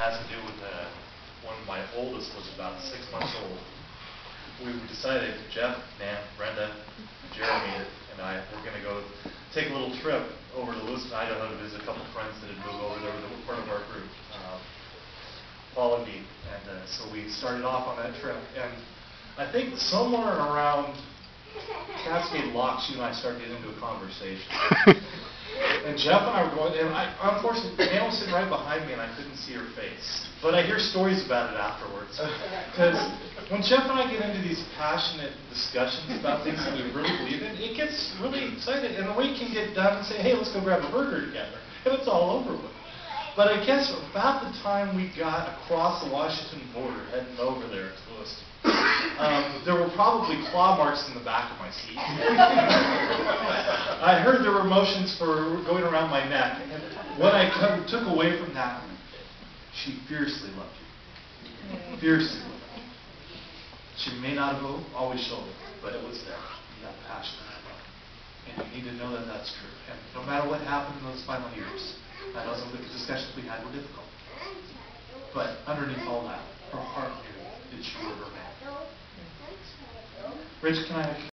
has to do with uh, when my oldest was about six months old. We decided, Jeff, Nan, Brenda, Jeremy, and I, we're gonna go take a little trip over to Lewiston, Idaho to visit a couple friends that had moved over there that were part of our group. um, Paul and me, and uh, so we started off on that trip, and I think somewhere around Cascade Locks, you and I started getting into a conversation. And Jeff and I were going, and I, unfortunately, Ann was sitting right behind me and I couldn't see her face. But I hear stories about it afterwards. Because when Jeff and I get into these passionate discussions about things that we really believe in, it gets really excited. And we can get done and say, hey, let's go grab a burger together. And it's all over with. But I guess about the time we got across the Washington border, heading over there to Lewiston, um, there were probably claw marks in the back of my seat. I heard there were motions for going around my neck, and what I took away from that, she fiercely loved you. Fiercely loved you. She may not have always showed it, but it was there, that passion that love. And you need to know that that's true. And no matter what happened in those final years, I know some of the discussions we had were difficult, but underneath all that, her heart knew that were her man. Rich, can I